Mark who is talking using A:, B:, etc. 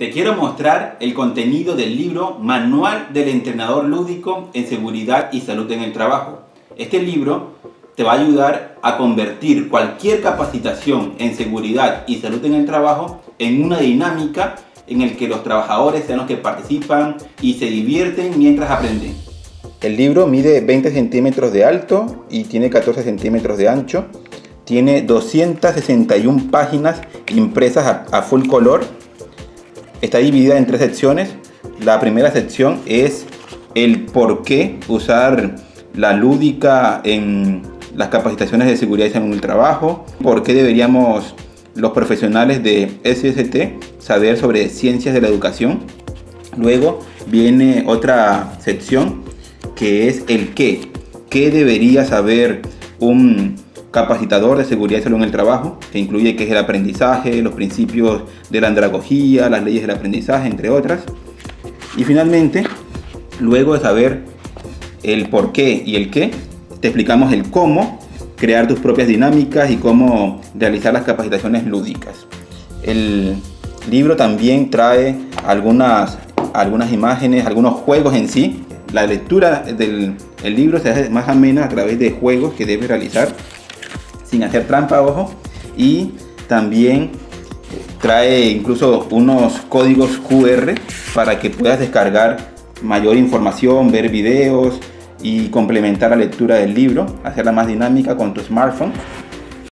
A: Te quiero mostrar el contenido del libro Manual del Entrenador Lúdico en Seguridad y Salud en el Trabajo. Este libro te va a ayudar a convertir cualquier capacitación en seguridad y salud en el trabajo en una dinámica en el que los trabajadores sean los que participan y se divierten mientras aprenden. El libro mide 20 centímetros de alto y tiene 14 centímetros de ancho. Tiene 261 páginas impresas a, full color está dividida en tres secciones. La primera sección es el por qué usar la lúdica en las capacitaciones de seguridad y salud en el trabajo, por qué deberíamos los profesionales de SST saber sobre ciencias de la educación. Luego viene otra sección que es el qué. ¿Qué debería saber un capacitador de seguridad y salud en el trabajo, que incluye qué es el aprendizaje, los principios de la andragogía, las leyes del aprendizaje, entre otras. Y finalmente, luego de saber el por qué y el qué, te explicamos el cómo crear tus propias dinámicas y cómo realizar las capacitaciones lúdicas. El libro también trae algunas, algunas imágenes, algunos juegos en sí. La lectura del el libro se hace más amena a través de juegos que debes realizar sin hacer trampa, ojo. Y también trae incluso unos códigos QR para que puedas descargar mayor información, ver videos y complementar la lectura del libro, hacerla más dinámica con tu smartphone.